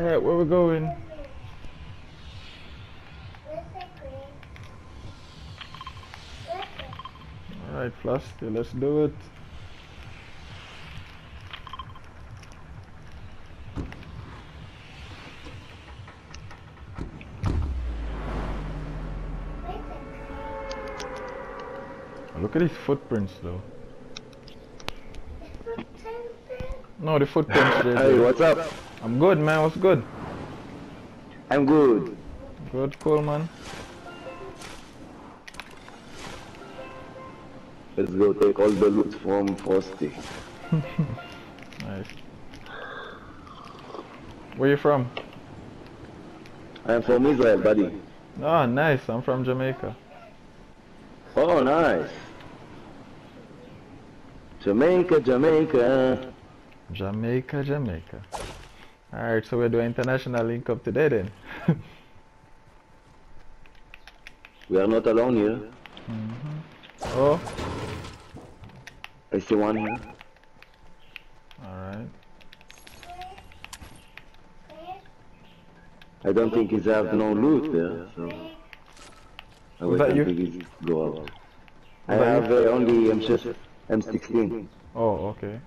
Alright, where we going? Alright, Flusty, let's do it. Look at his footprints though. No, the footprints. Hey, JJ. what's up? I'm good, man. What's good? I'm good. Good, cool, man. Let's go take all the loot from Frosty. Nice. Where you from? I'm from Israel, buddy. Oh, nice. I'm from Jamaica. Oh, nice. Jamaica, Jamaica. Jamaica, Jamaica. Alright, so we're doing international link up today then. We are not alone here. oh, I see one here. alright. I don't think he's have no loot there, so. I Was that you? go out. I have uh, only M6, M16. Oh, okay.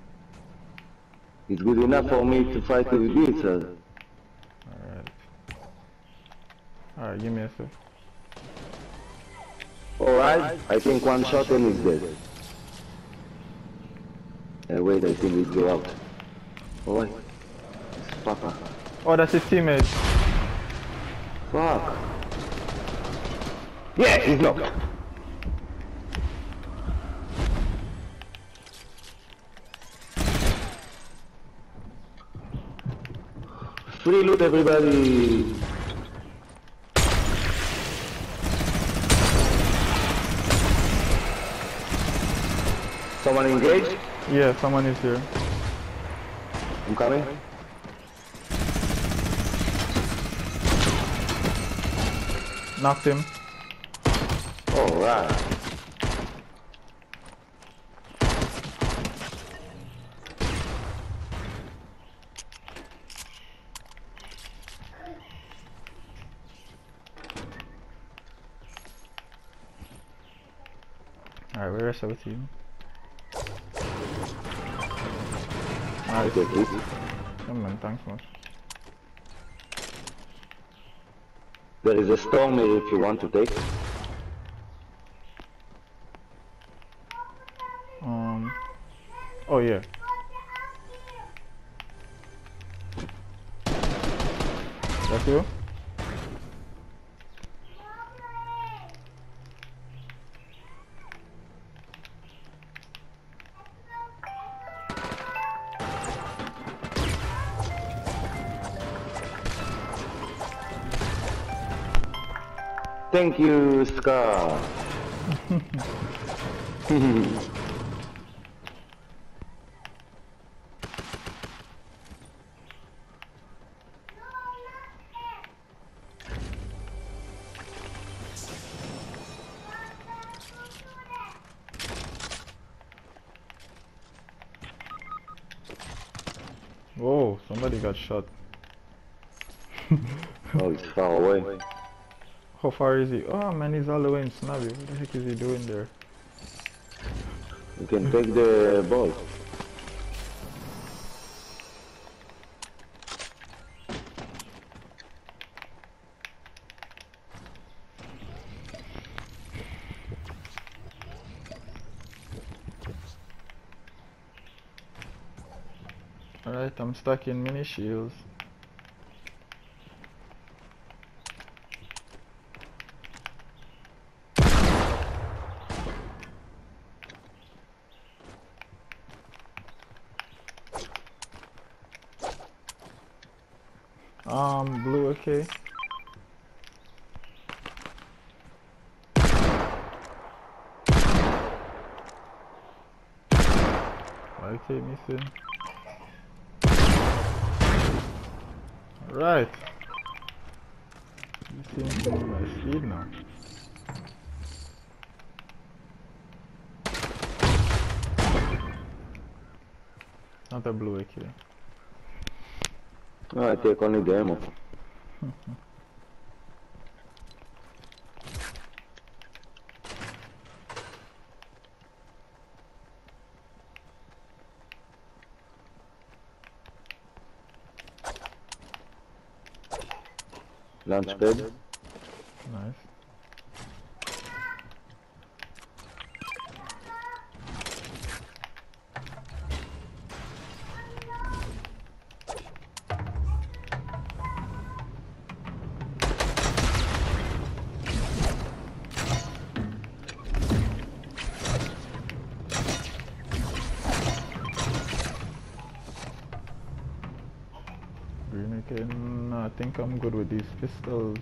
It's good enough for me to fight with you, sir. Alright. Alright, give me a sec. Alright, I think one shot and he's dead. Uh, wait, I think he's go out. Alright. Papa. Oh, that's his teammate. Fuck. Yeah, he's knocked. Free loot, everybody. Someone engaged? Yeah, someone is here. I'm coming. Knocked him. Alright. Alright, where is with you? Take. Come on, thanks much. There is a storm if you want to take. Thank you, Scar. Whoa, somebody got shot. How far is he? Oh man, he's all the way in Snobby. What the heck is he doing there? You can take the ball. Alright, I'm stuck in mini shields. Um, blue okay. Okay, missing. Right. You seem my speed now. Not a blue AK. No, I take only the ammo. Launch. Nice. Think I'm good with these pistols.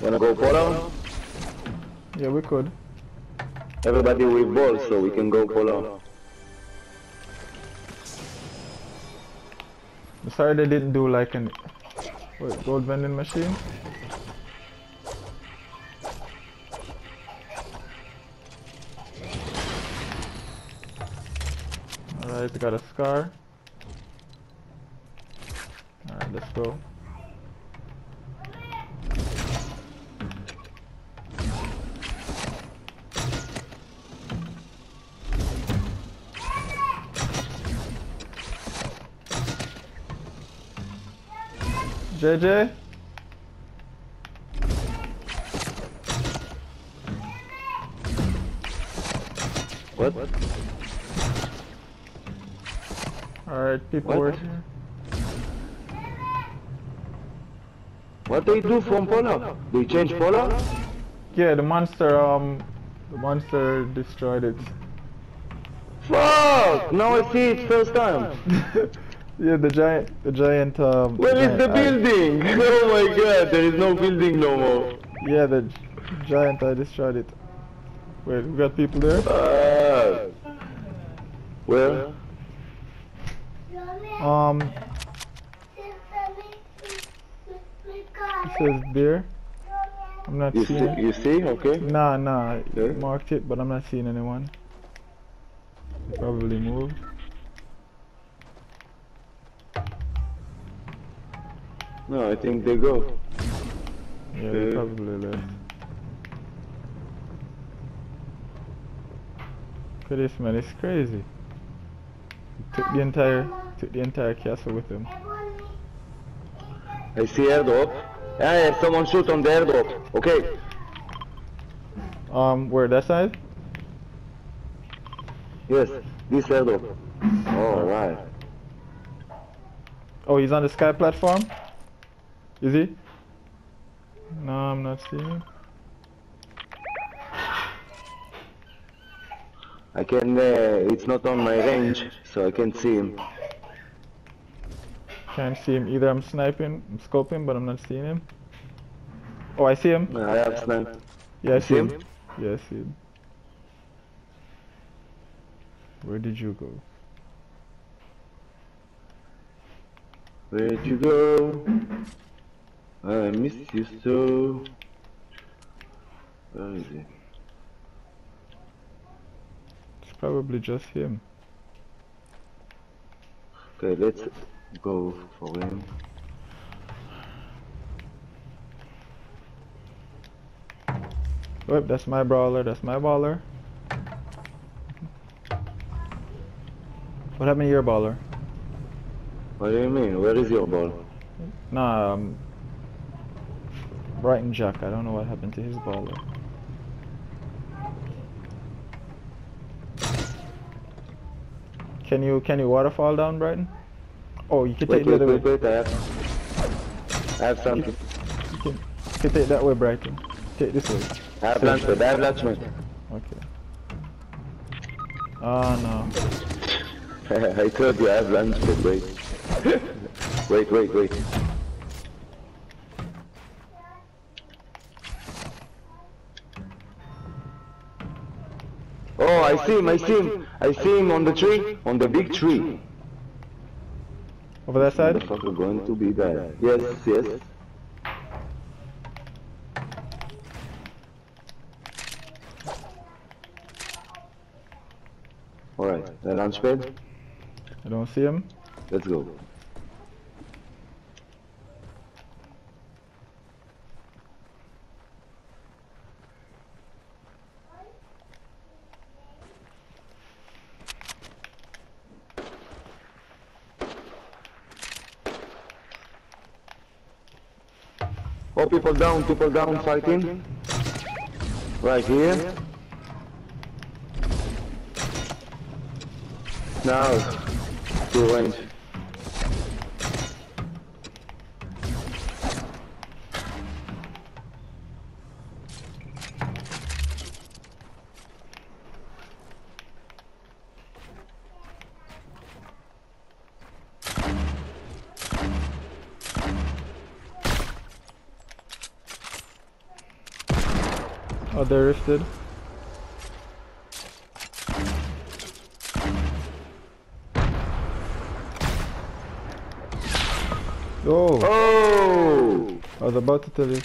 Wanna go polo? Yeah, we could. Everybody with balls, so we can go polo. I'm sorry they didn't do like an what, gold vending machine. Alright, got a scar. Alright, let's go. JJ? What? Alright, people What? here. What they do from polo? They change polo? Yeah, the monster, um, the monster destroyed it. Fuck! Now I see it first time. yeah, the giant, the giant, um. Where is giant the eye. building? Oh my god, there is no building no more. Yeah, the giant I destroyed it. Wait, we got people there? Uh, where? Um, it says there. I'm not You seeing see? it. You see? Okay. Nah, nah, Yeah? marked it, but I'm not seeing anyone. They probably moved. No, I think they go. Yeah, they probably left. Look at this man, it's crazy. He took the entire, took the entire castle with him. I see airdrop. Yeah, someone shoot on the airdrop. Okay. Um, where that side? Yes, this airdrop. All right. Oh, he's on the sky platform? Is he? No, I'm not seeing him. I can. Uh, it's not on my range, so I can't see him. Can't see him either. I'm sniping, I'm scoping, but I'm not seeing him. Oh, I see him. I have snipe. Yeah, I see see him. him? Yeah, I see him. Where did you go? Where'd you go? I missed you so. Where is he? It's probably just him. Okay, let's go for him. Oh, that's my brawler. That's my baller. What happened to your baller? What do you mean? Where is your ball? Nah, um, Brighton Jack. I don't know what happened to his baller. Can you can you waterfall down, Brighton? Oh, you can Wait, take the wait, other wait, way. wait. I have. I have something. You can, you can take that way, Brighton. Take this way. I have launchpad. I have launchpad. Okay. Oh no. I told you I have launchpad. Wait. wait, wait, wait. Oh, I see him, I see him. I see him on the tree, on the big tree. Over that side? Motherfucker going to be bad. Yes, yes. Alright, that launch pad, I don't see him. let's go. People down, people down fighting. Right here. Now, to range. Oh, Oh! I was about to tell you.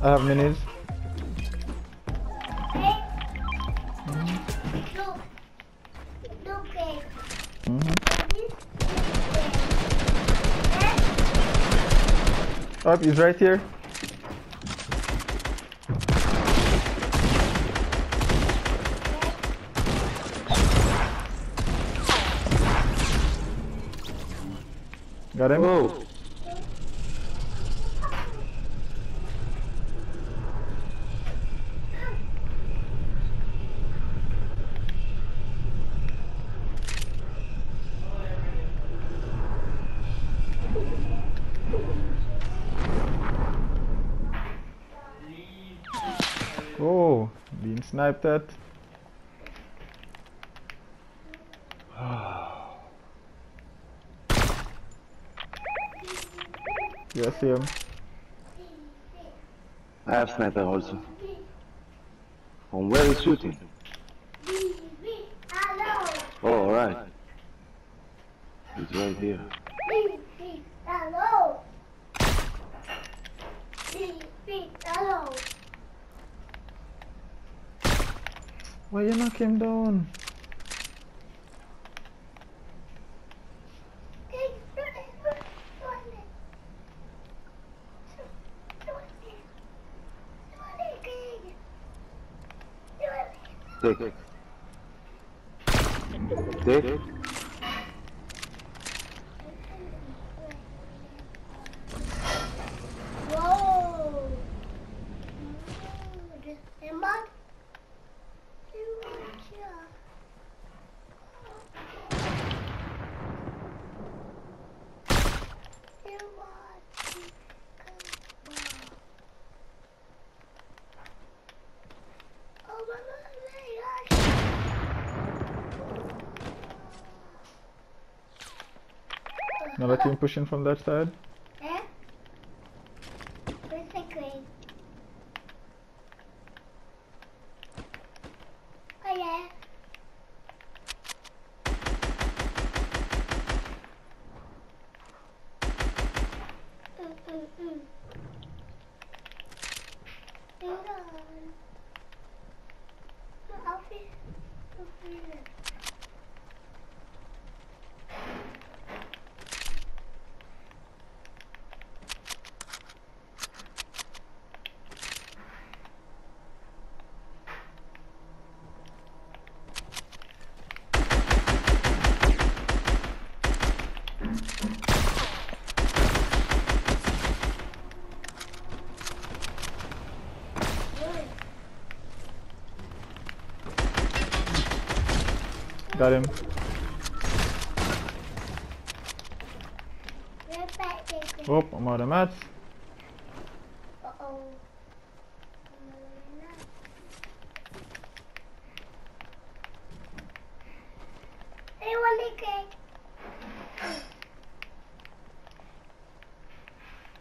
I have minis. Oh, he's right here. Got him? Oh! Oh, being sniped at. Yeah, I see him. I have sniper also. From where is shooting? Oh, alright. He's right here. Why you knock him down? Take. Take. Whoa! Pushing from that side. Eh? Where's the green? Oh yeah. Mm, mm, mm. Hang on. The office over here. Got him. We're back there. Oh, I'm out of mats. Uh-oh. Okay.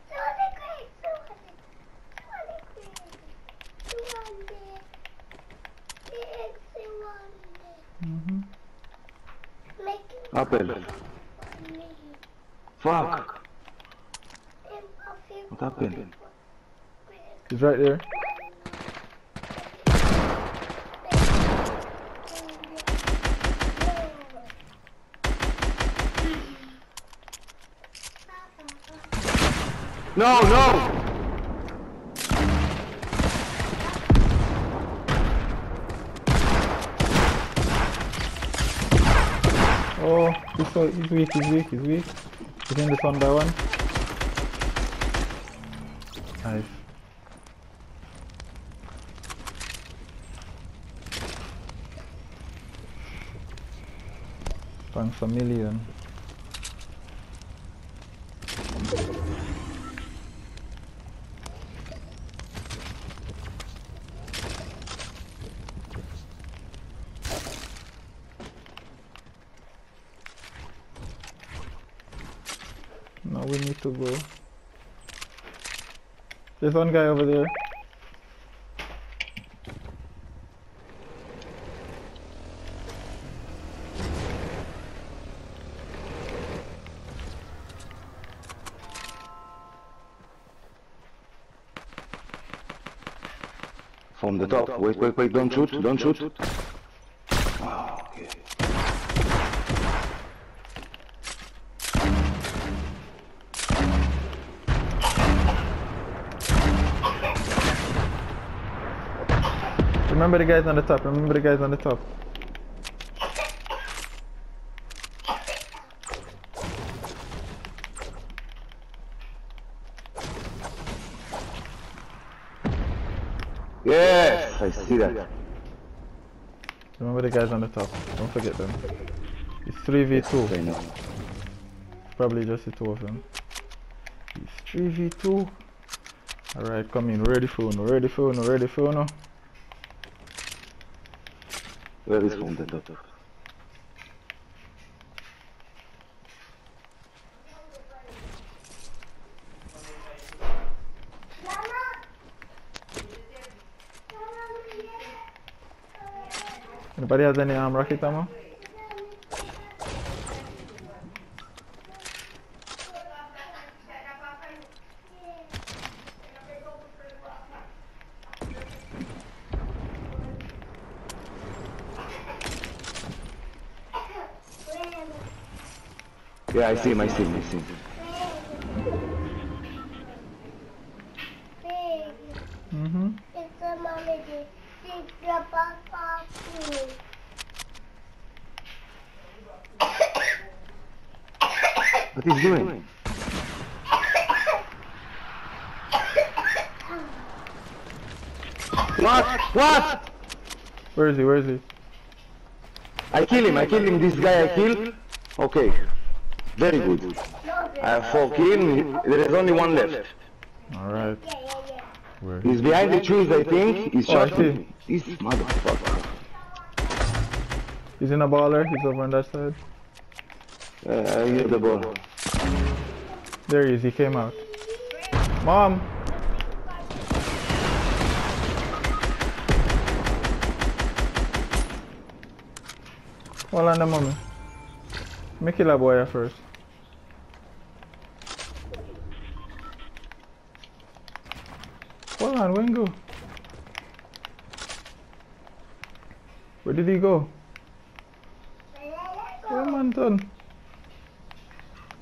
Sorry, Greg. Sorry. Sorry, Greg. Sorry. Yes, sorry. Mm-hmm. Apple. Fuck. And I'll feel What happened? He's right there. No, no! So he's weak, he's weak, he's weak. He's in this one by one. Nice. A million. Now we need to go. There's one guy over there. From the top. Wait, wait, wait. Don't shoot. Don't shoot. Remember the guys on the top. Remember the guys on the top. Yes, I see that. Remember the guys on the top. Don't forget them. It's 3v2. I know. Probably just the two of them. It's 3v2. Alright, come in. Ready for no. Ready for no. Ready for no. Where is the top? Anybody has any um, rocket ammo? Yeah, I see him, I see him, I see him. Mm-hmm. It's a mommy. It's the papa. What is doing? What? What? Where is he? Where is he? I kill him, I kill him, this guy I kill. Okay. Very good. I have four kills, there is only one left. Alright. Where? He's behind the trees, I think. He's Oh, shot. This motherfucker. He's in a baller. He's over on that side. Uh, I hear the ball. There he is. He came out. Mom! Hold on a moment. Me kill a boy first. Hold on, where he go? Where did he go? Where man done?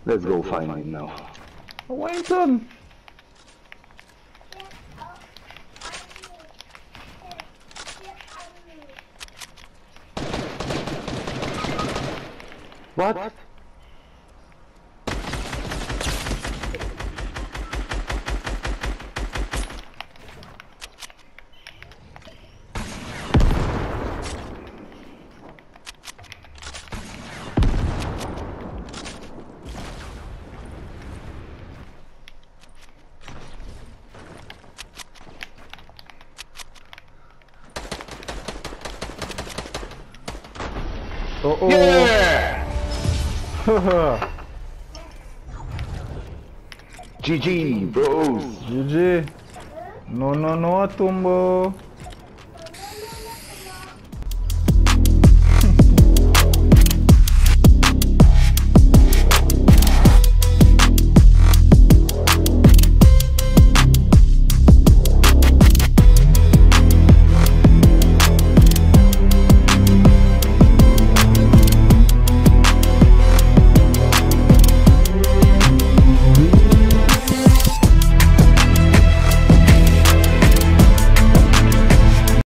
Let's go find him now. Where he done? What? Oh oh. GG, bros. GG. No, no, no, Tumbo.